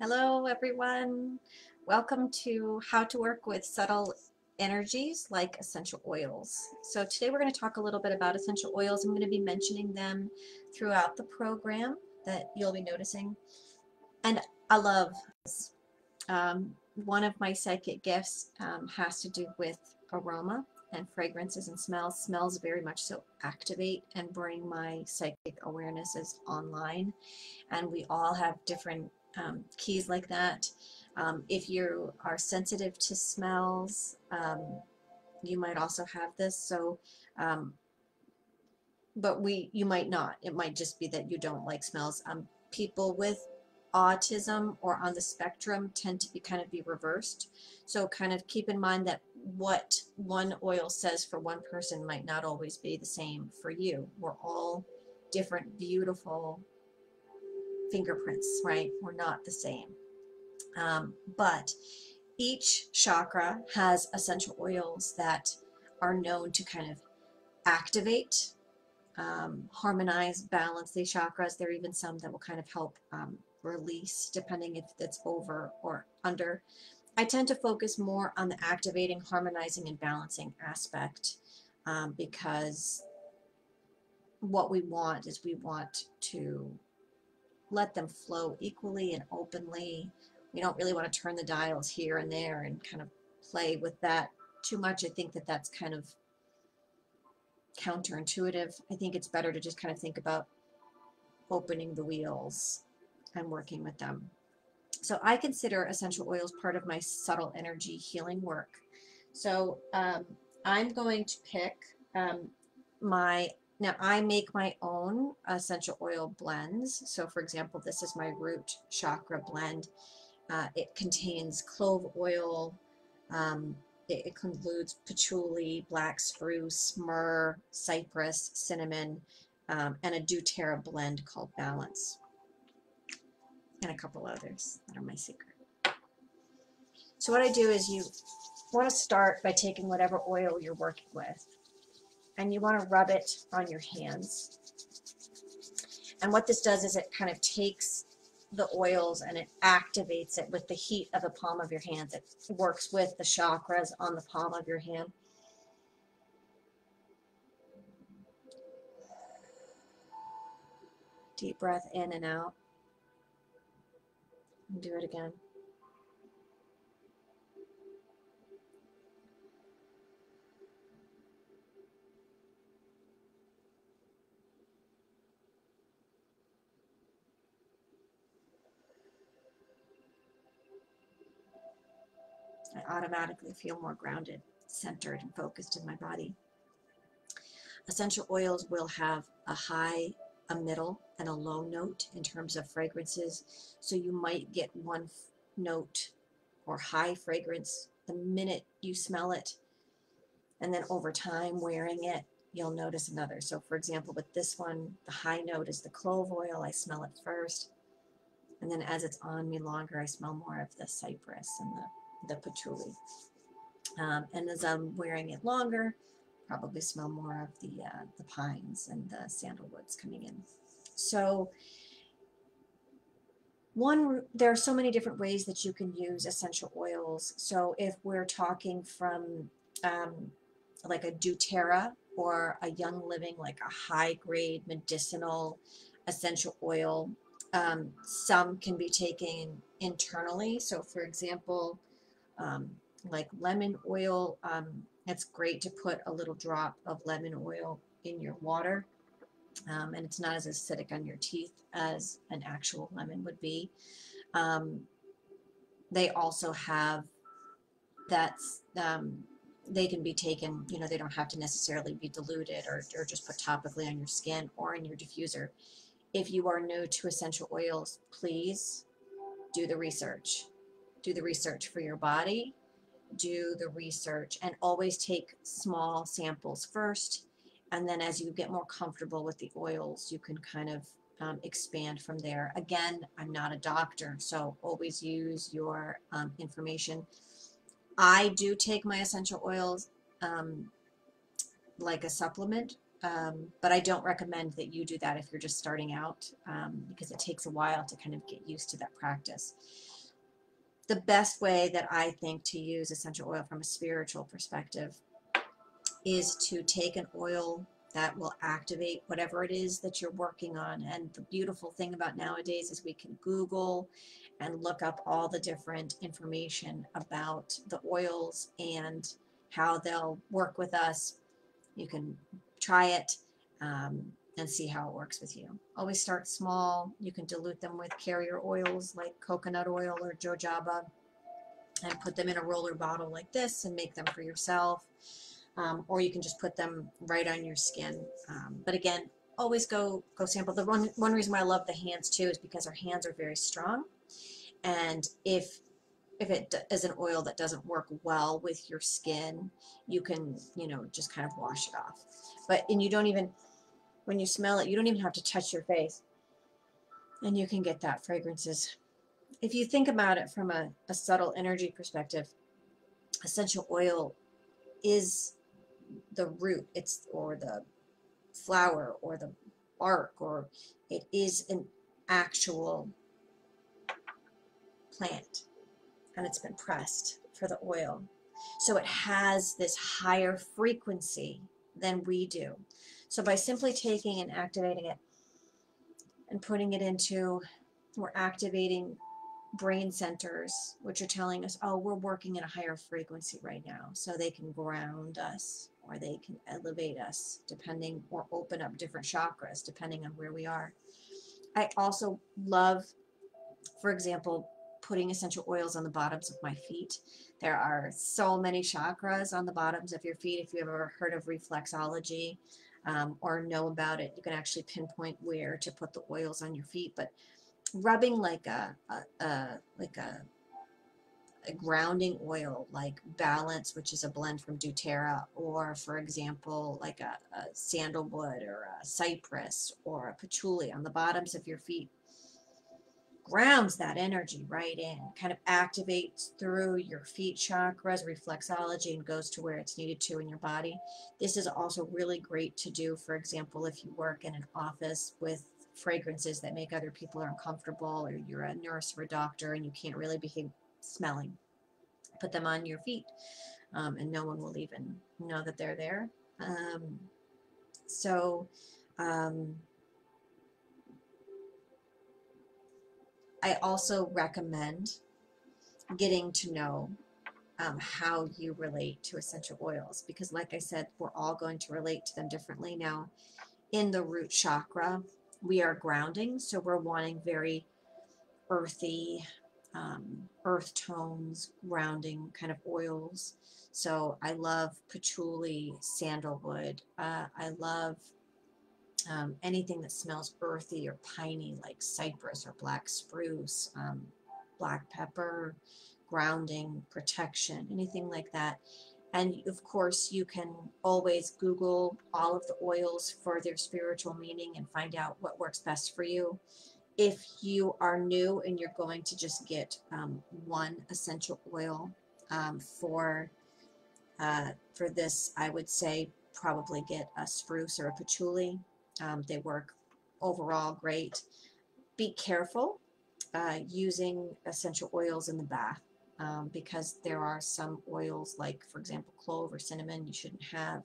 Hello, everyone. Welcome to how to work with subtle energies like essential oils. So today we're going to talk a little bit about essential oils. I'm going to be mentioning them throughout the program that you'll be noticing. And I love. Um, one of my psychic gifts um, has to do with aroma and fragrances and smells. Smells very much so activate and bring my psychic awarenesses online. And we all have different um, keys like that. Um, if you are sensitive to smells, um, you might also have this. So, um, but we, you might not. It might just be that you don't like smells. Um, people with autism or on the spectrum tend to be kind of be reversed. So kind of keep in mind that what one oil says for one person might not always be the same for you. We're all different, beautiful fingerprints, right? We're not the same. Um, but each chakra has essential oils that are known to kind of activate, um, harmonize, balance the chakras. There are even some that will kind of help um, release, depending if it's over or under. I tend to focus more on the activating, harmonizing, and balancing aspect um, because what we want is we want to let them flow equally and openly. We don't really want to turn the dials here and there and kind of play with that too much. I think that that's kind of counterintuitive. I think it's better to just kind of think about opening the wheels and working with them. So I consider essential oils part of my subtle energy healing work. So um, I'm going to pick um, my now I make my own essential oil blends. So for example, this is my root chakra blend. Uh, it contains clove oil, um, it, includes patchouli, black spruce, myrrh, cypress, cinnamon, um, and a doTERRA blend called Balance. And a couple others that are my secret. So what I do is you want to start by taking whatever oil you're working with and you want to rub it on your hands. And what this does is it kind of takes the oils and it activates it with the heat of the palm of your hands. It works with the chakras on the palm of your hand. Deep breath in and out. And do it again. I automatically feel more grounded, centered, and focused in my body. Essential oils will have a high, a middle, and a low note in terms of fragrances. So you might get one note or high fragrance the minute you smell it. And then over time, wearing it, you'll notice another. So for example, with this one, the high note is the clove oil. I smell it first. And then as it's on me longer, I smell more of the cypress and the the patchouli. Um, and as I'm wearing it longer, probably smell more of the, uh, the pines and the sandalwoods coming in. So one, there are so many different ways that you can use essential oils. So if we're talking from um, like a doTERRA or a Young Living, like a high grade medicinal essential oil, um, some can be taken internally. So for example, um, like lemon oil. Um, it's great to put a little drop of lemon oil in your water. Um, and it's not as acidic on your teeth as an actual lemon would be. Um, they also have that's um, they can be taken, you know, they don't have to necessarily be diluted or, or just put topically on your skin or in your diffuser. If you are new to essential oils, please do the research do the research for your body, do the research, and always take small samples first. And then as you get more comfortable with the oils, you can kind of um, expand from there. Again, I'm not a doctor, so always use your um, information. I do take my essential oils um, like a supplement. Um, but I don't recommend that you do that if you're just starting out um, because it takes a while to kind of get used to that practice. The best way that I think to use essential oil from a spiritual perspective is to take an oil that will activate whatever it is that you're working on. And the beautiful thing about nowadays is we can Google and look up all the different information about the oils and how they'll work with us. You can try it um, and see how it works with you. Always start small. You can dilute them with carrier oils like coconut oil or jojoba and put them in a roller bottle like this and make them for yourself. Um, or you can just put them right on your skin. Um, but again, always go go sample. The one one reason why I love the hands too is because our hands are very strong, and if if it is an oil that doesn't work well with your skin, you can, you know, just kind of wash it off. But, and you don't even, when you smell it, you don't even have to touch your face. And you can get that fragrances. If you think about it from a, a subtle energy perspective, essential oil is the root, it's, or the flower, or the bark, or it is an actual plant and it's been pressed for the oil. So it has this higher frequency than we do. So by simply taking and activating it and putting it into, we're activating brain centers, which are telling us, oh, we're working at a higher frequency right now. So they can ground us or they can elevate us depending or open up different chakras depending on where we are. I also love, for example, putting essential oils on the bottoms of my feet. There are so many chakras on the bottoms of your feet. If you've ever heard of reflexology um, or know about it, you can actually pinpoint where to put the oils on your feet. But rubbing like a, a, a like a a grounding oil like Balance, which is a blend from doTERRA, or for example, like a, a, sandalwood or a cypress or a patchouli on the bottoms of your feet grounds that energy right in, kind of activates through your feet chakras, reflexology, and goes to where it's needed to in your body. This is also really great to do, for example, if you work in an office with fragrances that make other people uncomfortable, or you're a nurse or a doctor and you can't really behave smelling. Put them on your feet, um, and no one will even know that they're there. Um, so, um, I also recommend getting to know um, how you relate to essential oils because like I said, we're all going to relate to them differently. Now, in the root chakra, we are grounding, so we're wanting very earthy, um, earth tones, grounding kind of oils. So I love patchouli, sandalwood. Uh, I love um, anything that smells earthy or piney like cypress or black spruce, um, black pepper, grounding, protection, anything like that. And of course, you can always Google all of the oils for their spiritual meaning and find out what works best for you. If you are new and you're going to just get um, one essential oil um, for uh, for this, I would say probably get a spruce or a patchouli um, they work overall great. Be careful uh, using essential oils in the bath um, because there are some oils like, for example, clove or cinnamon you shouldn't have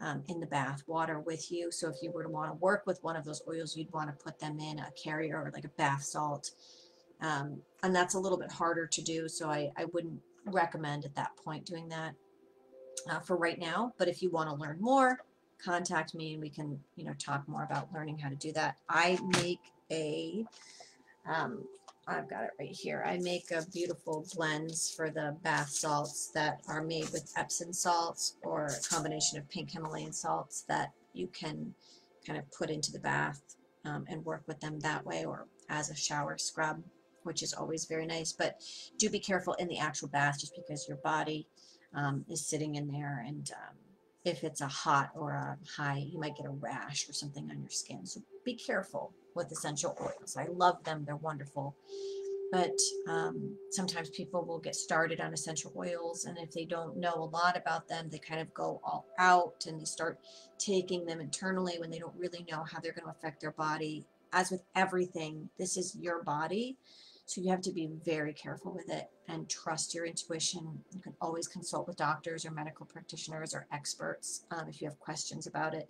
um, in the bath water with you. So if you were to want to work with one of those oils, you'd want to put them in a carrier or like a bath salt. Um, and that's a little bit harder to do, so I, I wouldn't recommend at that point doing that uh, for right now. But if you want to learn more, contact me and we can, you know, talk more about learning how to do that. I make a, um, I've got it right here. I make a beautiful blends for the bath salts that are made with Epsom salts or a combination of pink Himalayan salts that you can kind of put into the bath um, and work with them that way or as a shower scrub, which is always very nice. But do be careful in the actual bath just because your body um, is sitting in there and um, if it's a hot or a high, you might get a rash or something on your skin. So be careful with essential oils. I love them. They're wonderful. but um, sometimes people will get started on essential oils and if they don't know a lot about them they kind of go all out and they start taking them internally when they don't really know how they're going to affect their body as with everything this is your body so you have to be very careful with it and trust your intuition. You can always consult with doctors or medical practitioners or experts um, if you have questions about it.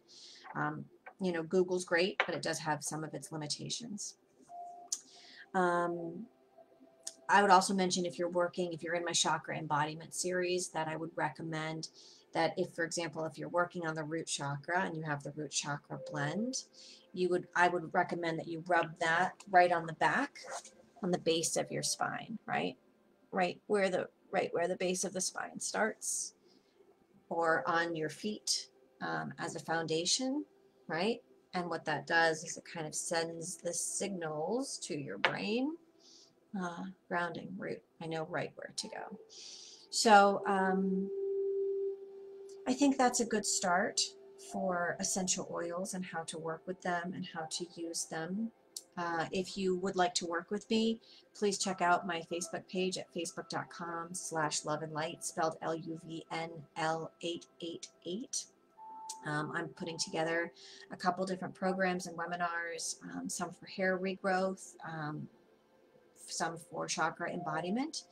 Um, you know google's great but it does have some of its limitations. Um, I would also mention if you're working, if you're in my chakra embodiment series, that I would recommend that if, for example, if you're working on the root chakra and you have the root chakra blend, you would, I would recommend that you rub that right on the back, on the base of your spine, right? Right where the, right where the base of the spine starts or on your feet um, as a foundation, right? And what that does is it kind of sends the signals to your brain uh, grounding root. I know right where to go. So um, I think that's a good start for essential oils and how to work with them and how to use them. Uh, if you would like to work with me, please check out my Facebook page at facebook.com slash love and light, spelled L-U-V-N-L-888. Um, I'm putting together a couple different programs and webinars, um, some for hair regrowth, um, some for chakra embodiment.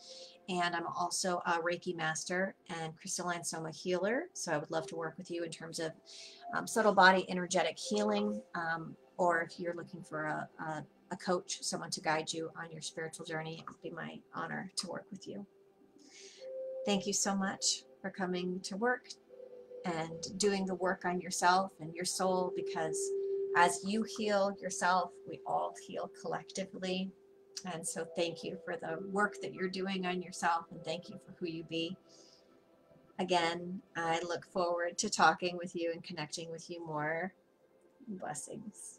And I'm also a Reiki master and crystalline soma healer. So I would love to work with you in terms of um, subtle body energetic healing, um, or if you're looking for a, a, a coach, someone to guide you on your spiritual journey, it would be my honor to work with you. Thank you so much for coming to work and doing the work on yourself and your soul because as you heal yourself, we all heal collectively. And so thank you for the work that you're doing on yourself and thank you for who you be. Again, I look forward to talking with you and connecting with you more. Blessings.